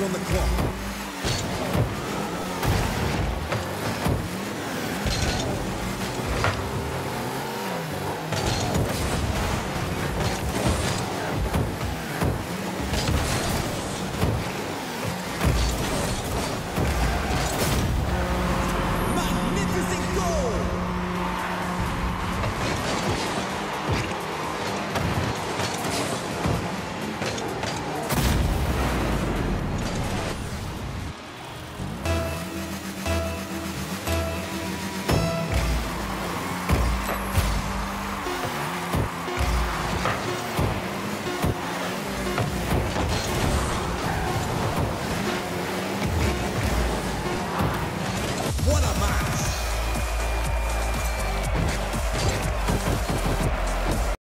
on the clock.